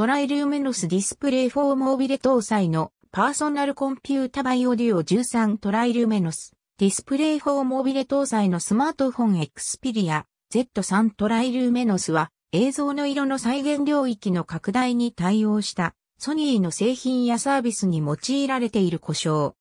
TRILUMINOS ディスプレイ for mobile 搭載のパーソナルコンピュータ VAIO Duo 13 TRILUMINOS。ディスプレイ for mobile 搭載のスマートフォン Xperia。Z3 TRILUMINOS は映像の色の再現領域の拡大に対応した。ソニーの製品やサービスに用いられている呼称。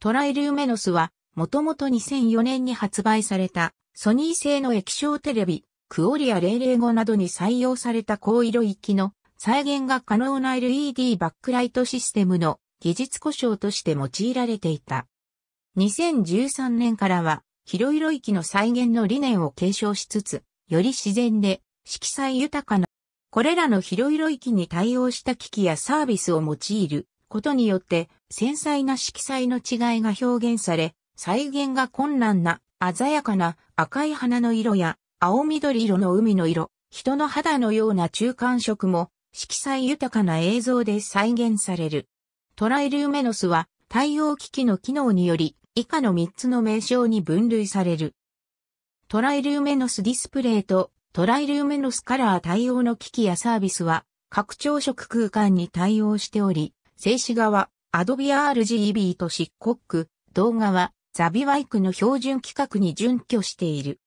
TRILUMINOS はもともと2004年に発売された。ソニー製の液晶テレビクオリア005などに採用された高色域の再現が可能な LED バックライトシステムの技術故障として用いられていた。2013年からは広色域の再現の理念を継承しつつ、より自然で色彩豊かな、これらの広色域に対応した機器やサービスを用いることによって繊細な色彩の違いが表現され、再現が困難な鮮やかな赤い花の色や青緑色の海の色、人の肌のような中間色も色彩豊かな映像で再現される。トライルーメノスは対応機器の機能により以下の3つの名称に分類される。トライルーメノスディスプレイとトライルーメノスカラー対応の機器やサービスは拡張色空間に対応しており、静止画は Adobe RGB と漆黒、動画はザビワイクの標準規格に準拠している。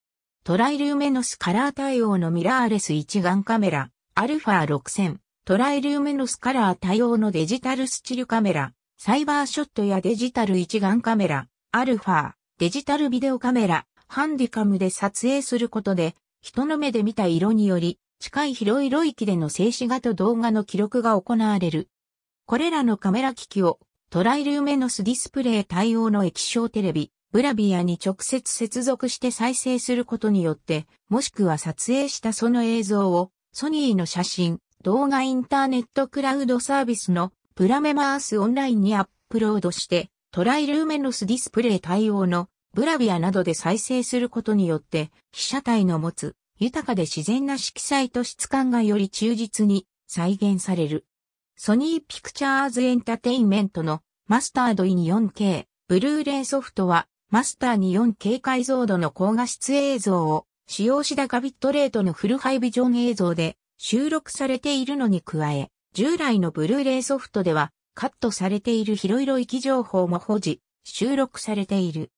トライルーメノスカラー対応のミラーレス一眼カメラ、アルファ6000、トライルーメノスカラー対応のデジタルスチルカメラ、サイバーショットやデジタル一眼カメラ、アルファ、デジタルビデオカメラ、ハンディカムで撮影することで、人の目で見た色により、近い広い領域での静止画と動画の記録が行われる。これらのカメラ機器をトライルーメノスディスプレイ対応の液晶テレビ、ブラビアに直接接続して再生することによって、もしくは撮影したその映像をソニーの写真、動画インターネットクラウドサービスのプラメマースオンラインにアップロードして、トライルーメノスディスプレイ対応のブラビアなどで再生することによって、被写体の持つ豊かで自然な色彩と質感がより忠実に再現される。ソニーピクチャーズエンタテインメントのマスタードイン 4K ブルーレイソフトはマスターに 4K 解像度の高画質映像を使用し高ビットレートのフルハイビジョン映像で収録されているのに加え、従来のブルーレイソフトではカットされている広色域情報も保持、収録されている。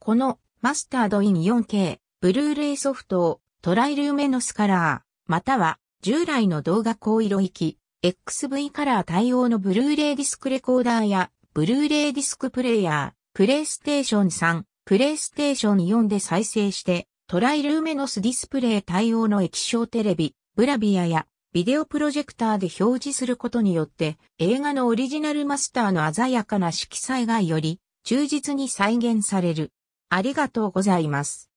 このマスタードイン 4K ブルーレイソフトを TRILUMINOS カラー、または従来の動画高色域 XV カラー対応のブルーレイディスクレコーダーやブルーレイディスクプレイヤー、プレイステーション3、プレイステーション4で再生して TRILUMINOS ディスプレイ対応の液晶テレビ、ブラビアやビデオプロジェクターで表示することによって映画のオリジナルマスターの鮮やかな色彩がより忠実に再現される。ありがとうございます。